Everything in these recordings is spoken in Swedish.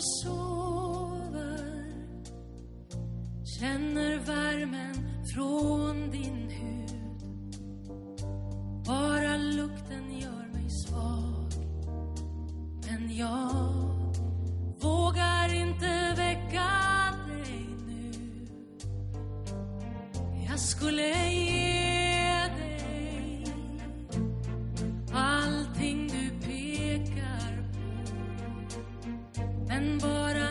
sover känner värmen från din hud. Bara lukten gör mig svag. Men jag vågar inte väcka dig nu. Jag skulle ge Men bara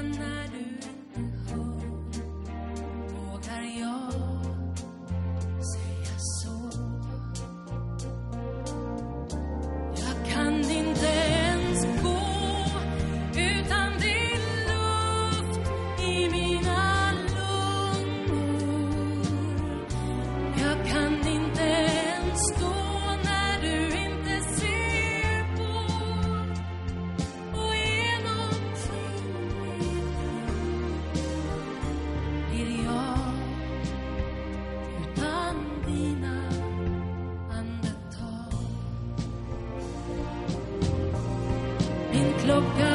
broken.